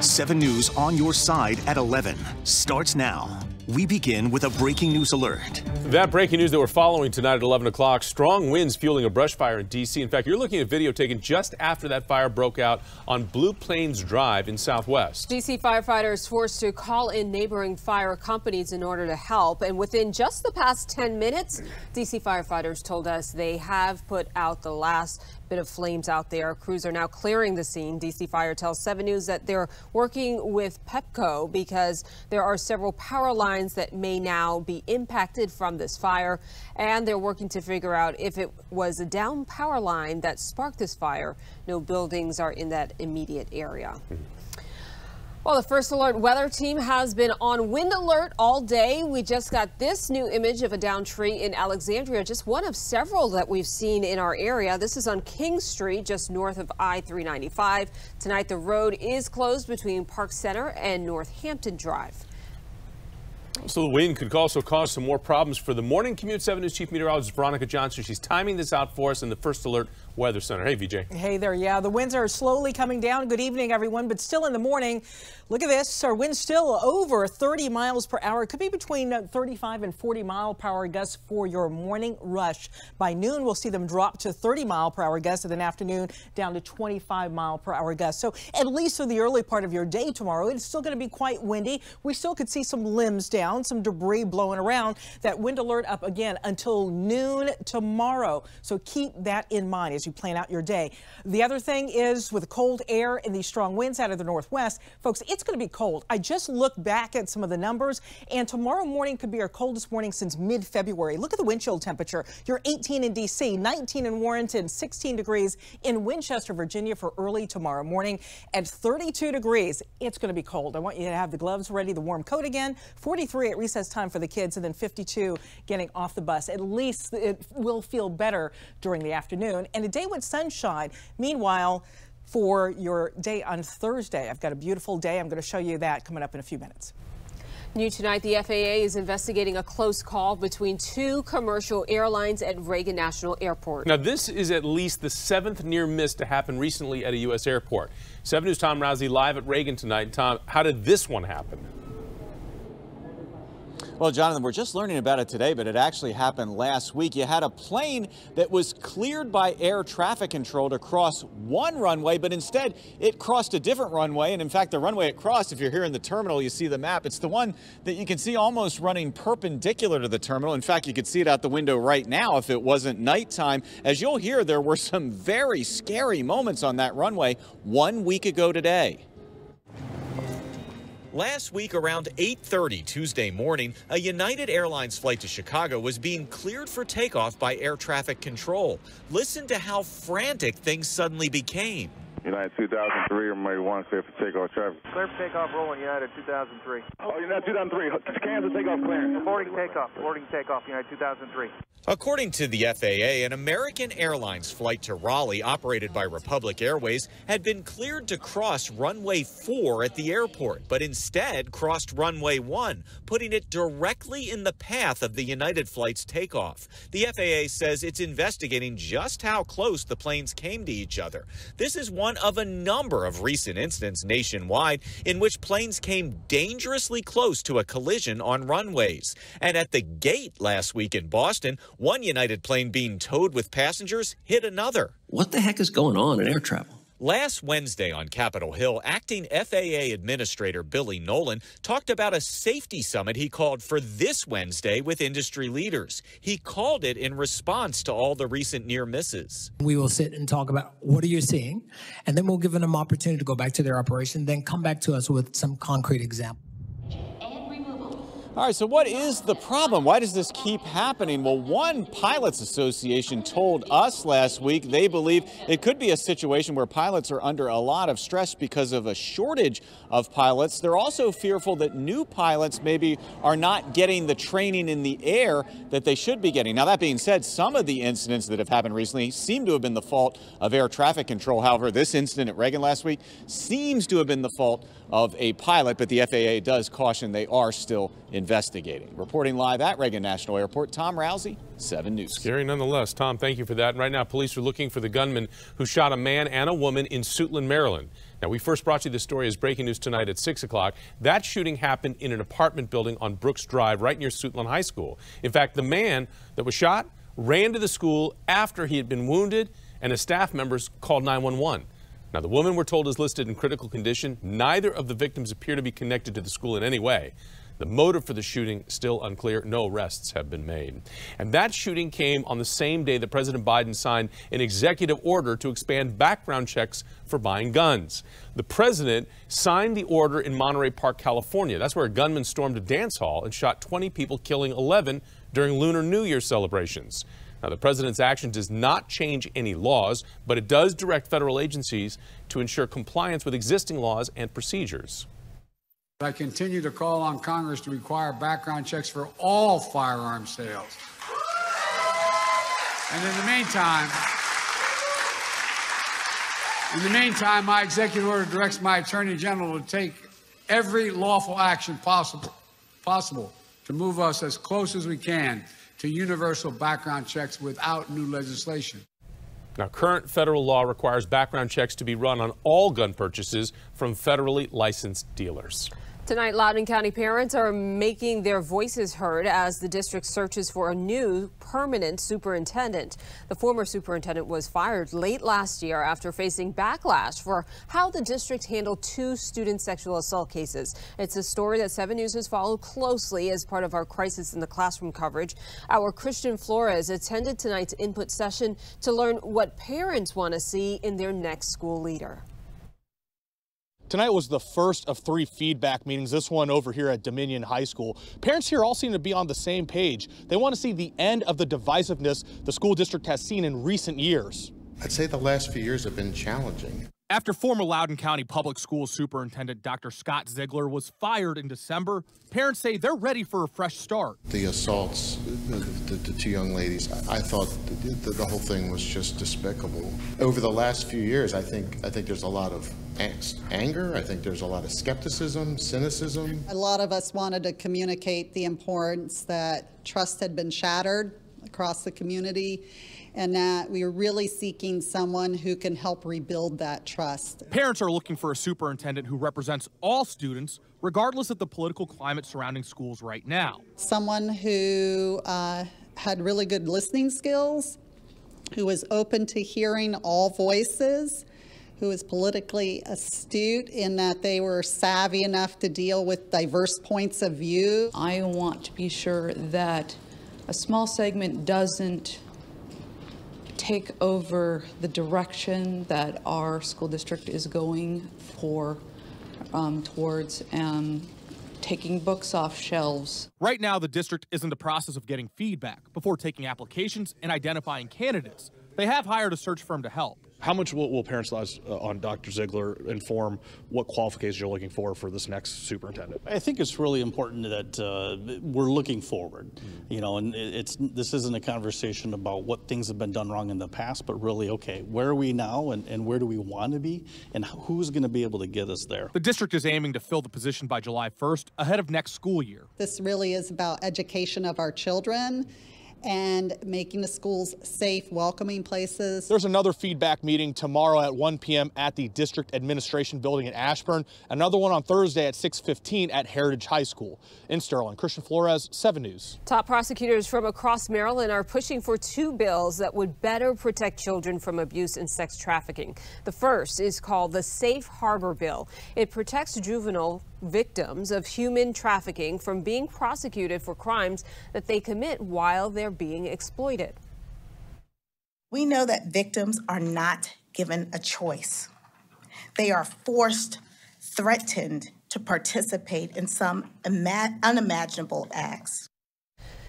7 News on your side at 11 starts now. We begin with a breaking news alert. That breaking news that we're following tonight at 11 o'clock strong winds fueling a brush fire in D.C. In fact, you're looking at video taken just after that fire broke out on Blue Plains Drive in Southwest. D.C. firefighters forced to call in neighboring fire companies in order to help. And within just the past 10 minutes, D.C. firefighters told us they have put out the last bit of flames out there. Crews are now clearing the scene. DC Fire tells 7 News that they're working with Pepco because there are several power lines that may now be impacted from this fire. And they're working to figure out if it was a down power line that sparked this fire. No buildings are in that immediate area. Well, the First Alert weather team has been on wind alert all day. We just got this new image of a down tree in Alexandria, just one of several that we've seen in our area. This is on King Street, just north of I-395. Tonight, the road is closed between Park Center and Northampton Drive. So the wind could also cause some more problems for the morning commute. 7 News Chief Meteorologist Veronica Johnson. She's timing this out for us in the First Alert Weather Center. Hey, VJ. Hey there. Yeah, the winds are slowly coming down. Good evening, everyone. But still in the morning, look at this. Our winds still over 30 miles per hour. It could be between uh, 35 and 40 mile per hour gusts for your morning rush. By noon, we'll see them drop to 30 mile per hour gusts, and then afternoon down to 25 mile per hour gusts. So at least for the early part of your day tomorrow, it's still going to be quite windy. We still could see some limbs down, some debris blowing around. That wind alert up again until noon tomorrow. So keep that in mind you plan out your day. The other thing is with the cold air and these strong winds out of the northwest, folks, it's going to be cold. I just looked back at some of the numbers, and tomorrow morning could be our coldest morning since mid-February. Look at the wind chill temperature. You're 18 in D.C., 19 in Warrenton, 16 degrees in Winchester, Virginia for early tomorrow morning. At 32 degrees, it's going to be cold. I want you to have the gloves ready, the warm coat again. 43 at recess time for the kids, and then 52 getting off the bus. At least it will feel better during the afternoon. And a day with sunshine. Meanwhile, for your day on Thursday, I've got a beautiful day. I'm going to show you that coming up in a few minutes. New tonight, the FAA is investigating a close call between two commercial airlines at Reagan National Airport. Now, this is at least the seventh near miss to happen recently at a U.S. airport. 7 News Tom Roussey live at Reagan tonight. Tom, how did this one happen? Well, Jonathan, we're just learning about it today, but it actually happened last week. You had a plane that was cleared by air traffic control to cross one runway, but instead it crossed a different runway. And in fact, the runway it crossed, if you're here in the terminal, you see the map. It's the one that you can see almost running perpendicular to the terminal. In fact, you could see it out the window right now if it wasn't nighttime. As you'll hear, there were some very scary moments on that runway one week ago today. Last week around 8.30 Tuesday morning, a United Airlines flight to Chicago was being cleared for takeoff by air traffic control. Listen to how frantic things suddenly became. United 2003 or maybe one clear for takeoff traffic. Clear for takeoff rolling United 2003. Oh, United 2003. Kansas takeoff clearance. Boarding takeoff. Boarding takeoff United 2003. According to the FAA, an American Airlines flight to Raleigh operated by Republic Airways had been cleared to cross runway 4 at the airport, but instead crossed runway 1, putting it directly in the path of the United flight's takeoff. The FAA says it's investigating just how close the planes came to each other. This is one of a number of recent incidents nationwide in which planes came dangerously close to a collision on runways. And at the gate last week in Boston, one United plane being towed with passengers hit another. What the heck is going on in air travel? Last Wednesday on Capitol Hill, acting FAA Administrator Billy Nolan talked about a safety summit he called for this Wednesday with industry leaders. He called it in response to all the recent near misses. We will sit and talk about what are you seeing, and then we'll give them an opportunity to go back to their operation, then come back to us with some concrete examples. All right, so what is the problem? Why does this keep happening? Well, one pilots association told us last week they believe it could be a situation where pilots are under a lot of stress because of a shortage of pilots. They're also fearful that new pilots maybe are not getting the training in the air that they should be getting. Now, that being said, some of the incidents that have happened recently seem to have been the fault of air traffic control. However, this incident at Reagan last week seems to have been the fault of a pilot, but the FAA does caution they are still investigating. Reporting live at Reagan National Airport, Tom Roussey, 7 News. Scary nonetheless. Tom, thank you for that. Right now, police are looking for the gunman who shot a man and a woman in Suitland, Maryland. Now, we first brought you this story as breaking news tonight at 6 o'clock. That shooting happened in an apartment building on Brooks Drive, right near Suitland High School. In fact, the man that was shot ran to the school after he had been wounded, and his staff members called 911. Now, the woman we're told is listed in critical condition. Neither of the victims appear to be connected to the school in any way. The motive for the shooting still unclear. No arrests have been made. And that shooting came on the same day that President Biden signed an executive order to expand background checks for buying guns. The president signed the order in Monterey Park, California. That's where a gunman stormed a dance hall and shot 20 people, killing 11 during Lunar New Year celebrations. Now, the president's action does not change any laws, but it does direct federal agencies to ensure compliance with existing laws and procedures. I continue to call on Congress to require background checks for all firearm sales. And in the meantime, in the meantime, my executive order directs my Attorney General to take every lawful action possible, possible to move us as close as we can to universal background checks without new legislation. Now, current federal law requires background checks to be run on all gun purchases from federally licensed dealers. Tonight, Loudoun County parents are making their voices heard as the district searches for a new permanent superintendent. The former superintendent was fired late last year after facing backlash for how the district handled two student sexual assault cases. It's a story that 7 News has followed closely as part of our crisis in the classroom coverage. Our Christian Flores attended tonight's input session to learn what parents want to see in their next school leader. Tonight was the first of three feedback meetings, this one over here at Dominion High School. Parents here all seem to be on the same page. They want to see the end of the divisiveness the school district has seen in recent years. I'd say the last few years have been challenging. After former Loudoun County Public Schools Superintendent Dr. Scott Ziegler was fired in December, parents say they're ready for a fresh start. The assaults, the, the, the two young ladies, I thought the, the, whole thing was just despicable. Over the last few years, I think I think there's a lot of angst, anger. I think there's a lot of skepticism, cynicism. A lot of us wanted to communicate the importance that trust had been shattered across the community and that we are really seeking someone who can help rebuild that trust. Parents are looking for a superintendent who represents all students, regardless of the political climate surrounding schools right now. Someone who uh, had really good listening skills, who was open to hearing all voices, who was politically astute in that they were savvy enough to deal with diverse points of view. I want to be sure that a small segment doesn't take over the direction that our school district is going for um, towards um, taking books off shelves. Right now, the district is in the process of getting feedback before taking applications and identifying candidates. They have hired a search firm to help. How much will, will parents' lives uh, on Dr. Ziegler inform what qualifications you're looking for for this next superintendent? I think it's really important that uh, we're looking forward. Mm-hmm. You know, and it's this isn't a conversation about what things have been done wrong in the past, but really, okay, where are we now, and, and where do we want to be, and who's going to be able to get us there? The district is aiming to fill the position by July 1st, ahead of next school year. This really is about education of our children and making the schools safe, welcoming places. There's another feedback meeting tomorrow at 1 p.m. at the District Administration Building in Ashburn. Another one on Thursday at 6:15 at Heritage High School. In Sterling, Christian Flores, 7 News. Top prosecutors from across Maryland are pushing for two bills that would better protect children from abuse and sex trafficking. The first is called the Safe Harbor Bill. It protects juvenile victims of human trafficking from being prosecuted for crimes that they commit while they're being exploited. We know that victims are not given a choice. They are forced, threatened to participate in some unimaginable acts.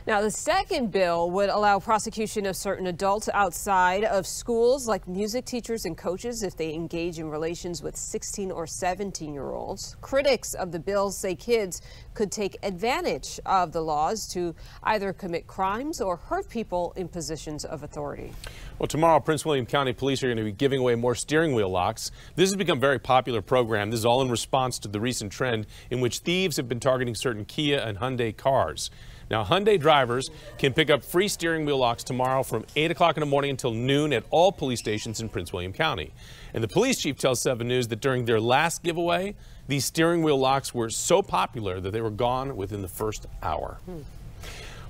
Now, the second bill would allow prosecution of certain adults outside of schools, like music teachers and coaches, if they engage in relations with 16 or 17 year olds. Critics of the bill say kids could take advantage of the laws to either commit crimes or hurt people in positions of authority. Well, tomorrow, Prince William County Police are going to be giving away more steering wheel locks. This has become a very popular program. This is all in response to the recent trend in which thieves have been targeting certain Kia and Hyundai cars. Now, Hyundai drivers can pick up free steering wheel locks tomorrow from 8 o'clock in the morning until noon at all police stations in Prince William County. And the police chief tells 7 News that during their last giveaway, these steering wheel locks were so popular that they were gone within the first hour. Hmm.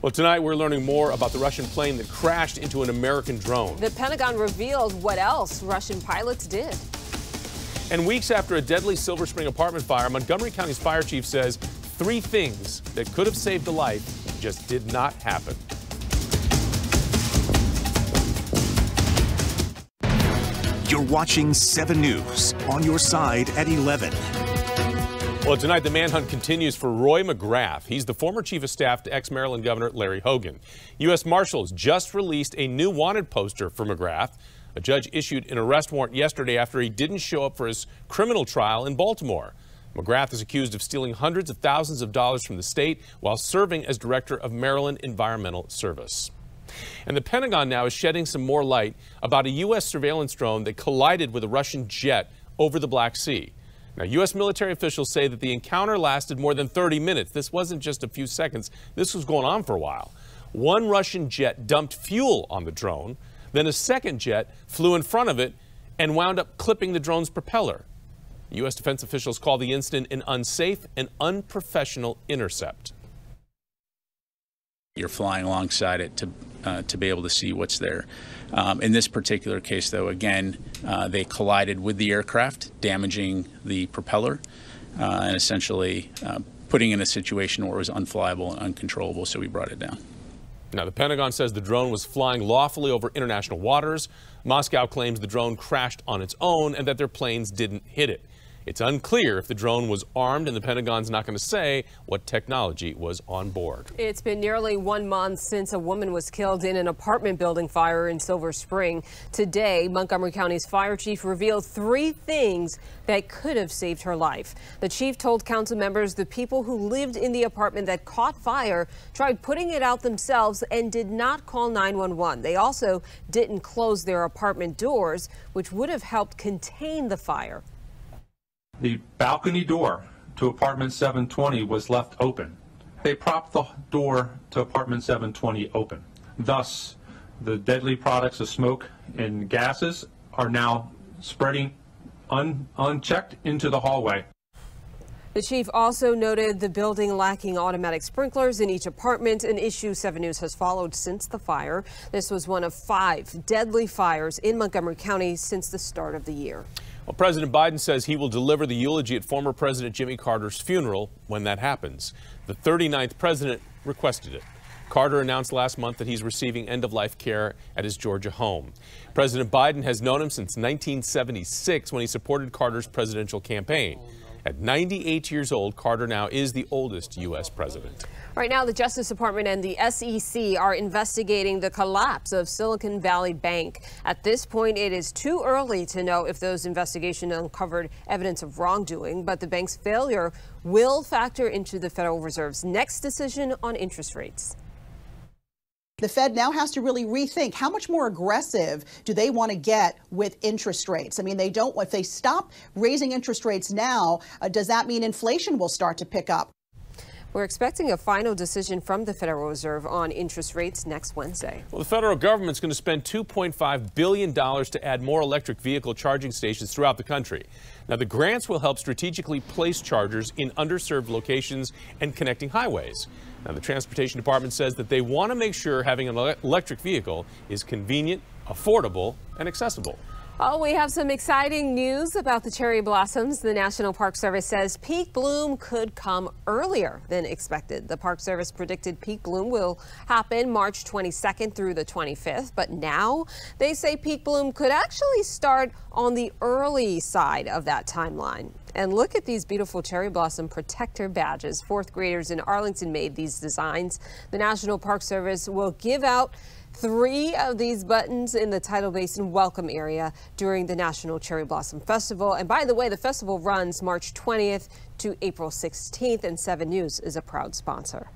Well, tonight we're learning more about the Russian plane that crashed into an American drone. The Pentagon revealed what else Russian pilots did. And weeks after a deadly Silver Spring apartment fire, Montgomery County's fire chief says three things that could have saved a life just did not happen. You're watching 7 News on your side at 11. Well, tonight the manhunt continues for Roy McGrath. He's the former chief of staff to ex-Maryland Governor Larry Hogan. U.S. Marshals just released a new wanted poster for McGrath. A judge issued an arrest warrant yesterday after he didn't show up for his criminal trial in Baltimore. McGrath is accused of stealing hundreds of thousands of dollars from the state while serving as director of Maryland Environmental Service. And the Pentagon now is shedding some more light about a U.S. surveillance drone that collided with a Russian jet over the Black Sea. Now, U.S. military officials say that the encounter lasted more than 30 minutes. This wasn't just a few seconds. This was going on for a while. One Russian jet dumped fuel on the drone. Then a second jet flew in front of it and wound up clipping the drone's propeller. U.S. defense officials call the incident an unsafe and unprofessional intercept. You're flying alongside it to uh, to be able to see what's there. Um, in this particular case, though, again, uh, they collided with the aircraft, damaging the propeller uh, and essentially uh, putting in a situation where it was unflyable and uncontrollable, so we brought it down. Now, the Pentagon says the drone was flying lawfully over international waters. Moscow claims the drone crashed on its own and that their planes didn't hit it. It's unclear if the drone was armed, and the Pentagon's not going to say what technology was on board. It's been nearly one month since a woman was killed in an apartment building fire in Silver Spring. Today, Montgomery County's fire chief revealed three things that could have saved her life. The chief told council members the people who lived in the apartment that caught fire tried putting it out themselves and did not call 911. They also didn't close their apartment doors, which would have helped contain the fire. The balcony door to apartment 720 was left open. They propped the door to apartment 720 open. Thus, the deadly products of smoke and gases are now spreading un unchecked into the hallway. The chief also noted the building lacking automatic sprinklers in each apartment, an issue 7 News has followed since the fire. This was one of five deadly fires in Montgomery County since the start of the year. Well, President Biden says he will deliver the eulogy at former President Jimmy Carter's funeral when that happens. The 39th president requested it. Carter announced last month that he's receiving end of life care at his Georgia home. President Biden has known him since 1976 when he supported Carter's presidential campaign. At 98 years old, Carter now is the oldest U.S. president. Right now, the Justice Department and the SEC are investigating the collapse of Silicon Valley Bank. At this point, it is too early to know if those investigations uncovered evidence of wrongdoing, but the bank's failure will factor into the Federal Reserve's next decision on interest rates. The Fed now has to really rethink how much more aggressive do they want to get with interest rates. I mean, they don't, if they stop raising interest rates now, uh, does that mean inflation will start to pick up? We're expecting a final decision from the Federal Reserve on interest rates next Wednesday. Well, the federal government's going to spend $2.5 billion to add more electric vehicle charging stations throughout the country. Now, the grants will help strategically place chargers in underserved locations and connecting highways. Now, the Transportation Department says that they want to make sure having an electric vehicle is convenient, affordable, and accessible. Oh, we have some exciting news about the cherry blossoms. The National Park Service says peak bloom could come earlier than expected. The Park Service predicted peak bloom will happen March 22nd through the 25th, but now they say peak bloom could actually start on the early side of that timeline. And look at these beautiful cherry blossom protector badges. Fourth graders in Arlington made these designs. The National Park Service will give out three of these buttons in the Tidal Basin welcome area during the National Cherry Blossom Festival. And by the way, the festival runs March 20th to April 16th, and 7 News is a proud sponsor.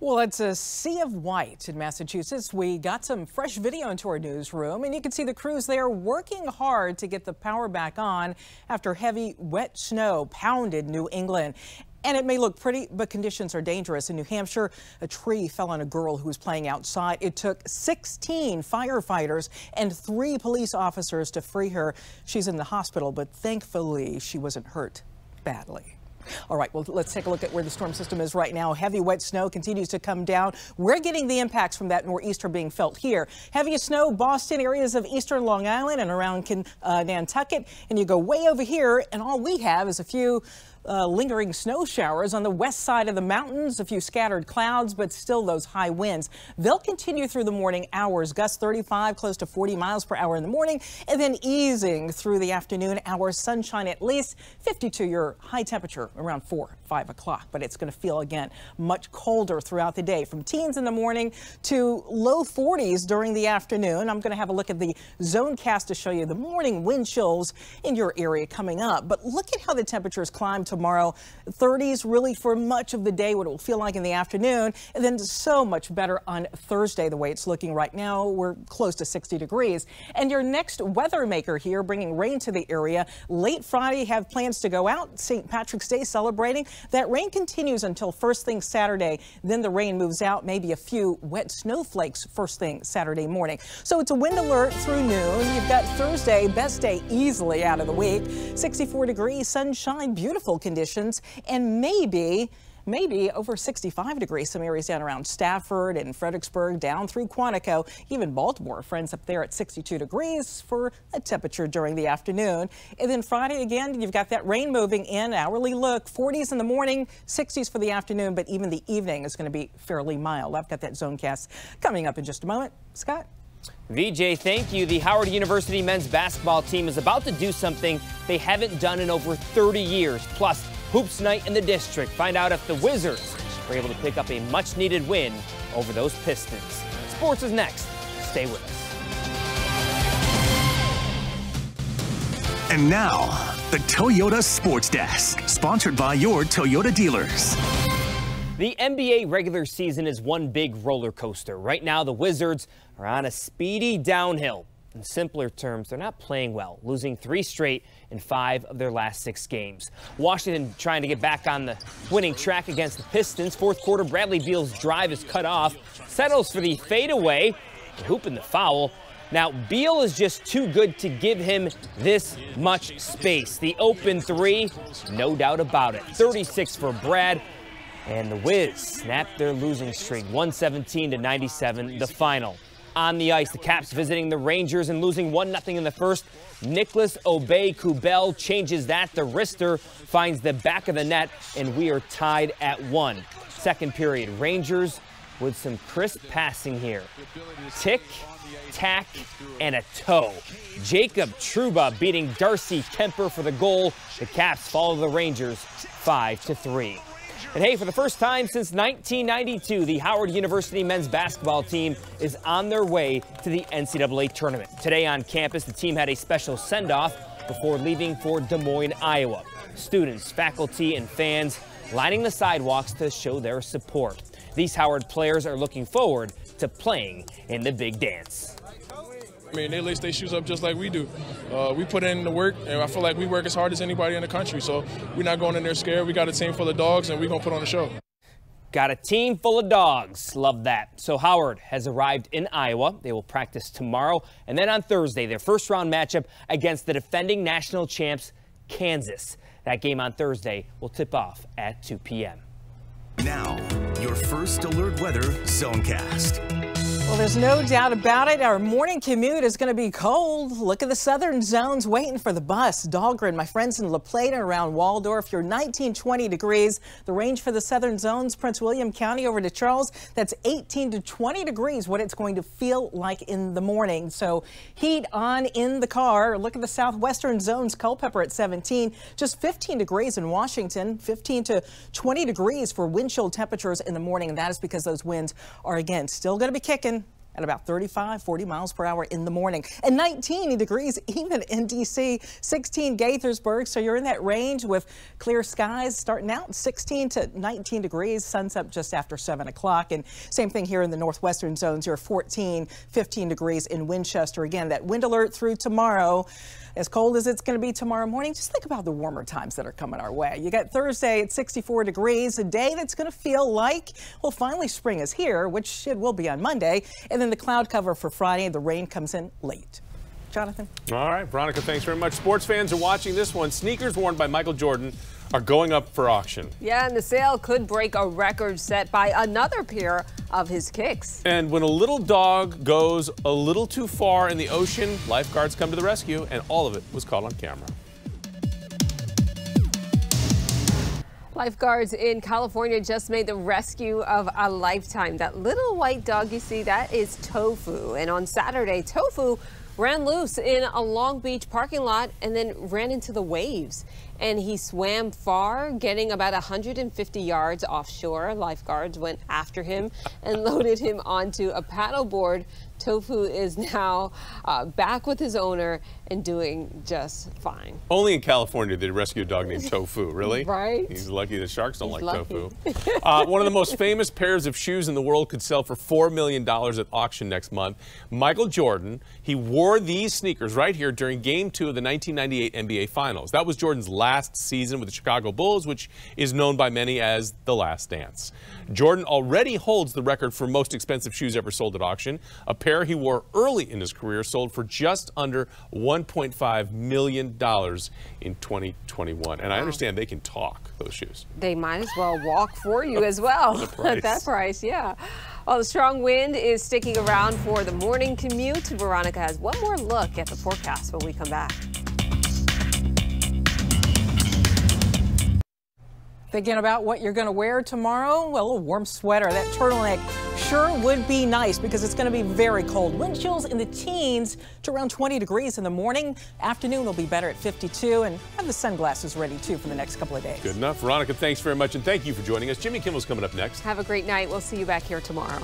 Well, it's a sea of white in Massachusetts. We got some fresh video into our newsroom, and you can see the crews there working hard to get the power back on after heavy, wet snow pounded New England. And it may look pretty, but conditions are dangerous. In New Hampshire, a tree fell on a girl who was playing outside. It took 16 firefighters and three police officers to free her. She's in the hospital, but thankfully she wasn't hurt badly. All right, well, let's take a look at where the storm system is right now. Heavy wet snow continues to come down. We're getting the impacts from that nor'easter being felt here. Heavy snow, Boston, areas of eastern Long Island and around uh, Nantucket. And you go way over here, and all we have is a few uh, lingering snow showers on the west side of the mountains, a few scattered clouds, but still those high winds. They'll continue through the morning hours, gusts 35, close to 40 miles per hour in the morning, and then easing through the afternoon hours. Sunshine at least 52 your high temperature around 4, 5 o'clock, but it's going to feel again much colder throughout the day from teens in the morning to low 40s during the afternoon. I'm going to have a look at the zone cast to show you the morning wind chills in your area coming up. But look at how the temperatures climb to tomorrow. 30s really for much of the day, what it will feel like in the afternoon, and then so much better on Thursday, the way it's looking right now. We're close to 60 degrees. And your next weather maker here bringing rain to the area. Late Friday, have plans to go out. St. Patrick's Day celebrating. That rain continues until first thing Saturday. Then the rain moves out, maybe a few wet snowflakes first thing Saturday morning. So it's a wind alert through noon. You've got Thursday, best day easily out of the week. 64 degrees, sunshine, beautiful conditions, and maybe maybe over 65 degrees. Some areas down around Stafford and Fredericksburg, down through Quantico, even Baltimore. Friends up there at 62 degrees for a temperature during the afternoon. And then Friday again, you've got that rain moving in. Hourly look, 40s in the morning, 60s for the afternoon, but even the evening is going to be fairly mild. I've got that zone cast coming up in just a moment. Scott. VJ, thank you. The Howard University men's basketball team is about to do something they haven't done in over 30 years. Plus, Hoops Night in the district. Find out if the Wizards were able to pick up a much needed win over those Pistons. Sports is next. Stay with us. And now, the Toyota Sports Desk, sponsored by your Toyota dealers. The NBA regular season is one big roller coaster. Right now, the Wizards are on a speedy downhill. In simpler terms, they're not playing well, losing three straight in five of their last six games. Washington trying to get back on the winning track against the Pistons. Fourth quarter, Bradley Beal's drive is cut off, settles for the fadeaway, hooping the foul. Now, Beal is just too good to give him this much space. The open three, no doubt about it. 36 for Brad. And the Wiz snapped their losing streak, 117 to 97, the final. On the ice, the Caps visiting the Rangers and losing 1-0 in the first. Nicholas Aube-Kubel changes that. The wrister finds the back of the net, and we are tied at one. Second period, Rangers with some crisp passing here. Tick, tack, and a toe. Jacob Trouba beating Darcy Kuemper for the goal. The Caps follow the Rangers 5 to 3. And hey, for the first time since 1992, the Howard University men's basketball team is on their way to the NCAA tournament. Today on campus, the team had a special send-off before leaving for Des Moines, Iowa. Students, faculty, and fans lining the sidewalks to show their support. These Howard players are looking forward to playing in the big dance. I mean, they lace their shoes up just like we do. Uh, we put in the work, and I feel like we work as hard as anybody in the country. So we're not going in there scared. We got a team full of dogs, and we're going to put on a show. Got a team full of dogs. Love that. So Howard has arrived in Iowa. They will practice tomorrow. And then on Thursday, their first round matchup against the defending national champs, Kansas. That game on Thursday will tip off at 2 p.m. Now, your first alert weather zonecast. Well, there's no doubt about it. Our morning commute is going to be cold. Look at the southern zones waiting for the bus. Dahlgren, my friends in La Plata around Waldorf, you're 19, 20 degrees. The range for the southern zones, Prince William County over to Charles, that's 18 to 20 degrees, what it's going to feel like in the morning. So heat on in the car. Look at the southwestern zones, Culpeper at 17, just 15 degrees in Washington, 15 to 20 degrees for wind chill temperatures in the morning. And that is because those winds are again still going to be kicking at about 35, 40 miles per hour in the morning. And 19 degrees even in D.C., 16 Gaithersburg. So you're in that range with clear skies starting out 16 to 19 degrees. Sun's up just after 7 o'clock. And same thing here in the northwestern zones. You're 14, 15 degrees in Winchester. Again, that wind alert through tomorrow. As cold as it's going to be tomorrow morning, just think about the warmer times that are coming our way. You got Thursday at 64 degrees, a day that's going to feel like, well, finally spring is here, which it will be on Monday. And then the cloud cover for Friday, the rain comes in late. Jonathan. All right, Veronica, thanks very much. Sports fans are watching this one. Sneakers worn by Michael Jordan are going up for auction. Yeah, and the sale could break a record set by another pair of his kicks. And when a little dog goes a little too far in the ocean, lifeguards come to the rescue, and all of it was caught on camera. Lifeguards in California just made the rescue of a lifetime. That little white dog you see, that is Tofu. And on Saturday, Tofu ran loose in a Long Beach parking lot and then ran into the waves. And he swam far, getting about 150 yards offshore. Lifeguards went after him and loaded him onto a paddleboard Tofu is now uh, back with his owner and doing just fine. Only in California did they rescue a dog named Tofu, really? right. He's lucky the sharks don't He's like lucky. tofu. uh, one of the most famous pairs of shoes in the world could sell for $4 million at auction next month. Michael Jordan, he wore these sneakers right here during game two of the 1998 NBA Finals. That was Jordan's last season with the Chicago Bulls, which is known by many as the last dance. Jordan already holds the record for most expensive shoes ever sold at auction. A pair he wore early in his career sold for just under $1.5 million in 2021. And I understand they can talk, those shoes. They might as well walk for you as well For the price. at that price, yeah. Well, the strong wind is sticking around for the morning commute. Veronica has one more look at the forecast when we come back. Thinking about what you're going to wear tomorrow? Well, a warm sweater, that turtleneck sure would be nice because it's going to be very cold. Wind chills in the teens to around 20 degrees in the morning. Afternoon will be better at 52 and have the sunglasses ready too for the next couple of days. Good enough. Veronica, thanks very much, and thank you for joining us. Jimmy Kimmel's coming up next. Have a great night. We'll see you back here tomorrow.